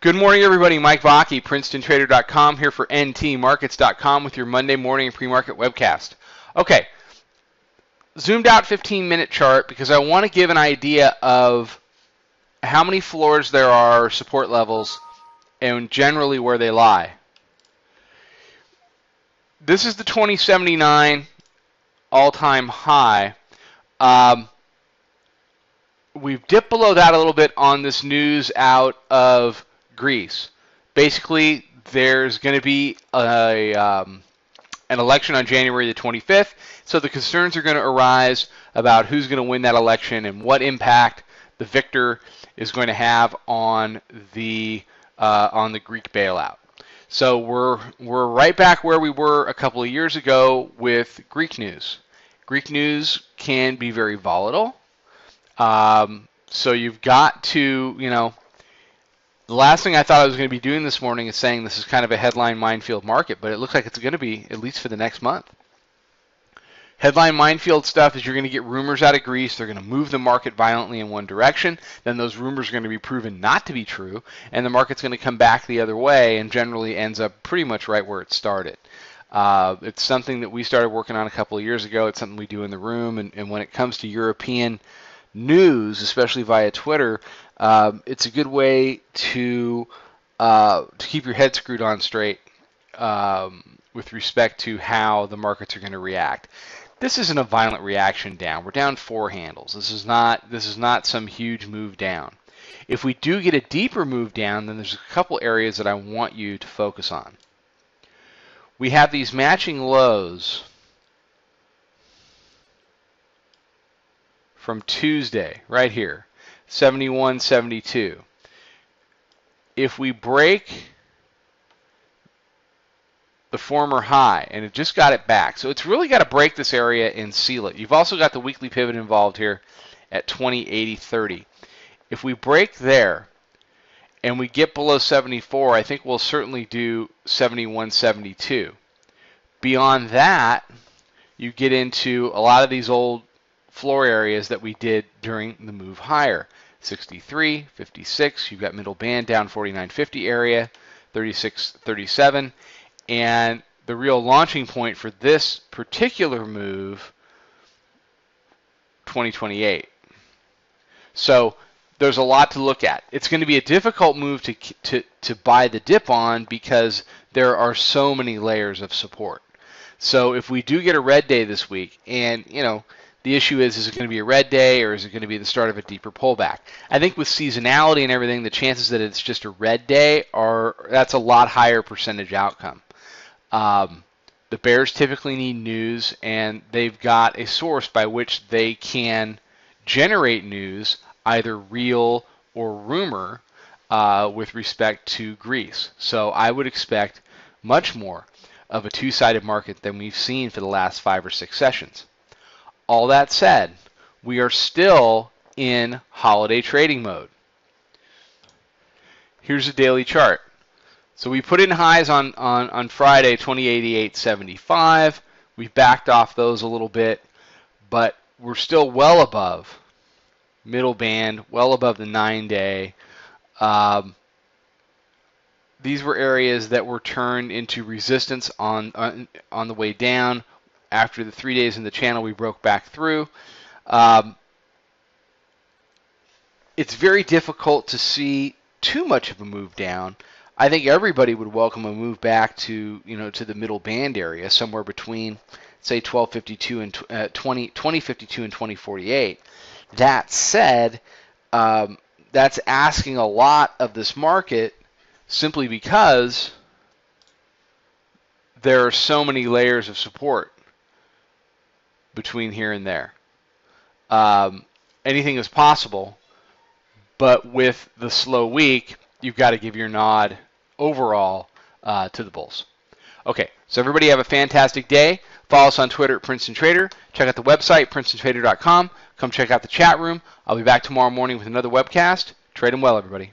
Good morning, everybody. Mike Vacchi, PrincetonTrader.com, here for NTMarkets.com with your Monday morning pre-market webcast. Okay, zoomed out 15 minute chart because I want to give an idea of how many floors there are, support levels, and generally where they lie. This is the 2079 all-time high. Um, we've dipped below that a little bit on this news out of Greece. Basically, there's going to be a um, an election on January the 25th, so the concerns are going to arise about who's going to win that election and what impact the victor is going to have on the uh, on the Greek bailout. So we're we're right back where we were a couple of years ago with Greek news. Greek news can be very volatile. Um, so you've got to, you know, the last thing I thought I was going to be doing this morning is saying this is kind of a headline minefield market, but it looks like it's going to be at least for the next month. Headline minefield stuff is you're going to get rumors out of Greece. They're going to move the market violently in one direction. Then those rumors are going to be proven not to be true, and the market's going to come back the other way and generally ends up pretty much right where it started. Uh, it's something that we started working on a couple of years ago. It's something we do in the room, and, and when it comes to European news, especially via Twitter, um, it's a good way to uh, to keep your head screwed on straight um, with respect to how the markets are going to react. This isn't a violent reaction down. We're down four handles. This is not this is not some huge move down. If we do get a deeper move down, then there's a couple areas that I want you to focus on. We have these matching lows from Tuesday right here. 71, 72. If we break the former high, and it just got it back. So it's really got to break this area and seal it. You've also got the weekly pivot involved here at 20, 80, 30. If we break there and we get below 74, I think we'll certainly do 71, 72. Beyond that, you get into a lot of these old floor areas that we did during the move higher. 63, 56, you've got middle band down 49.50 area, 36, 37, and the real launching point for this particular move, 2028. So there's a lot to look at. It's going to be a difficult move to, to, to buy the dip on because there are so many layers of support. So if we do get a red day this week, and you know, the issue is, is it going to be a red day or is it going to be the start of a deeper pullback? I think with seasonality and everything, the chances that it's just a red day are that's a lot higher percentage outcome. Um, the Bears typically need news, and they've got a source by which they can generate news, either real or rumor, uh, with respect to Greece. So I would expect much more of a two sided market than we've seen for the last five or six sessions. All that said, we are still in holiday trading mode. Here's a daily chart. So we put in highs on, on, on Friday, 2088.75. We've backed off those a little bit, but we're still well above middle band, well above the nine day. Um, these were areas that were turned into resistance on, on, on the way down. After the three days in the channel, we broke back through. Um, it's very difficult to see too much of a move down. I think everybody would welcome a move back to you know to the middle band area, somewhere between say 1252 and uh, 20 2052 and 2048. That said, um, that's asking a lot of this market simply because there are so many layers of support between here and there. Um, anything is possible, but with the slow week, you've got to give your nod overall uh, to the Bulls. Okay, so everybody have a fantastic day. Follow us on Twitter at Princeton Trader. Check out the website, princetontrader.com. Come check out the chat room. I'll be back tomorrow morning with another webcast. Trade them well, everybody.